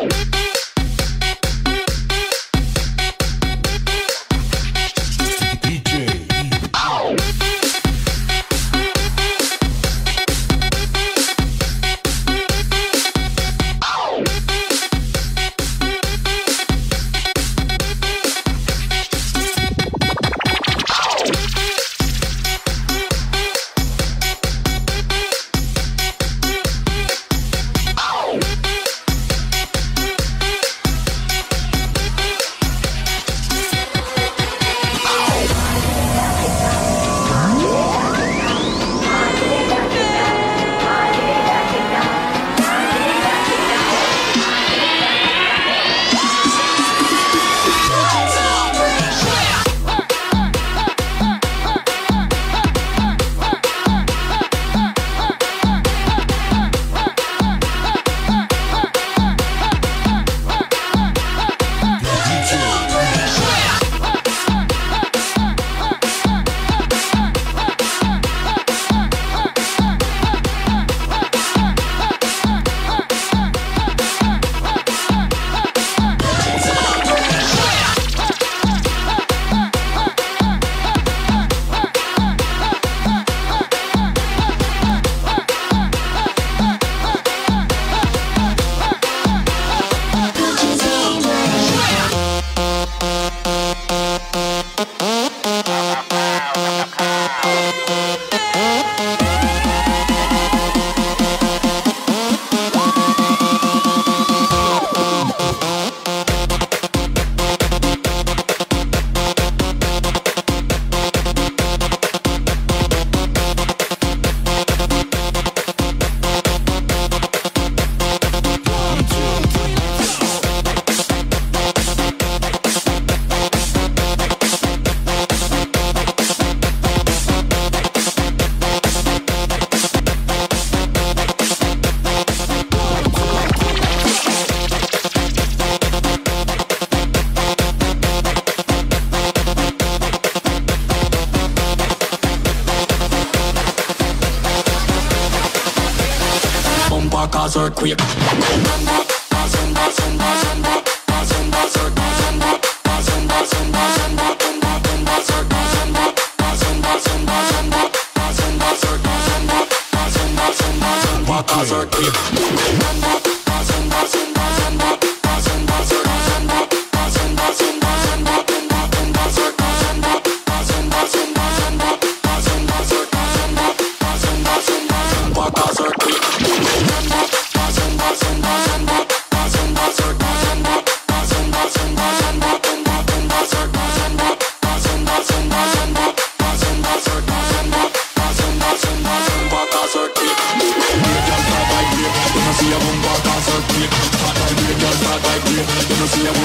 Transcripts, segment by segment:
Woo! Cause Atención.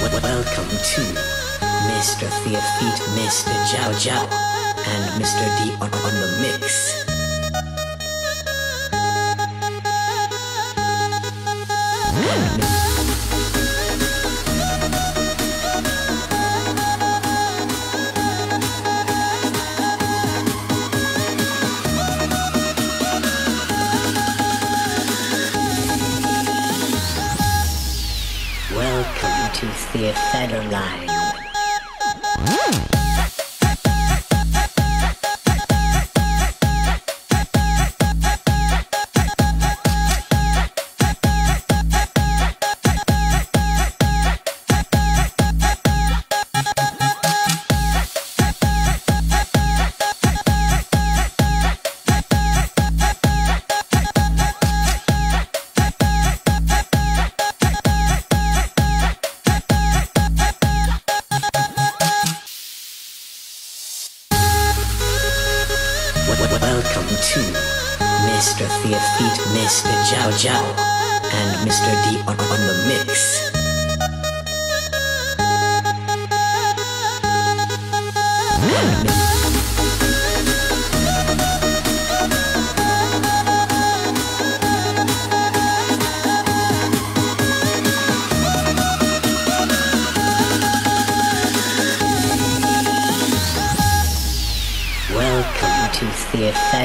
Welcome to Mr. Fear Mr. Jiao Jiao, and Mr. D on, on the mix. And to Fear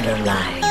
Fear Federline. I'ma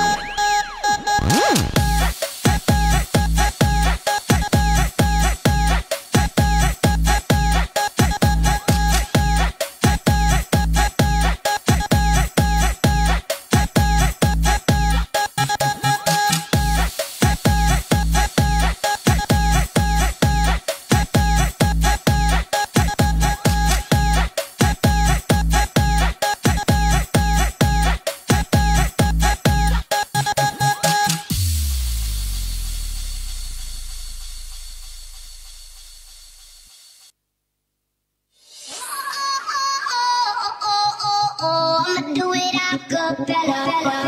do it a